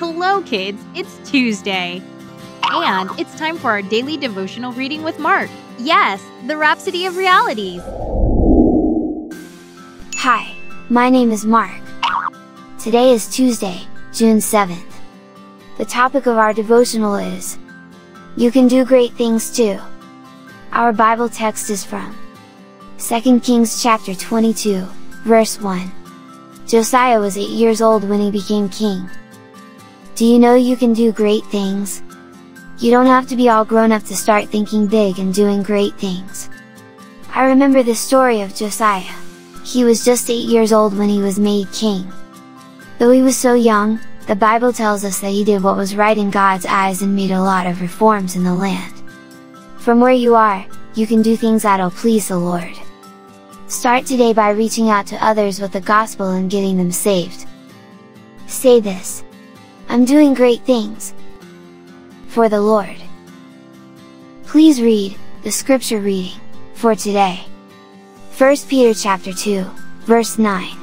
know, kids, it's Tuesday. And it's time for our daily devotional reading with Mark. Yes, the Rhapsody of Realities. Hi, my name is Mark. Today is Tuesday, June 7th. The topic of our devotional is You can do great things too. Our Bible text is from 2 Kings chapter 22, verse 1. Josiah was 8 years old when he became king. Do you know you can do great things? You don't have to be all grown up to start thinking big and doing great things. I remember the story of Josiah. He was just 8 years old when he was made king. Though he was so young, the Bible tells us that he did what was right in God's eyes and made a lot of reforms in the land. From where you are, you can do things that'll please the Lord. Start today by reaching out to others with the gospel and getting them saved. Say this. I'm doing great things. For the Lord. Please read, the scripture reading, for today. 1 Peter chapter 2, verse 9.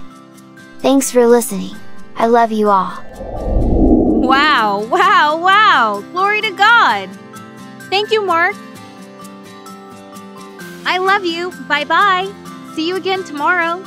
Thanks for listening, I love you all. Wow, wow, wow! Glory to God! Thank you, Mark! I love you, bye bye! See you again tomorrow!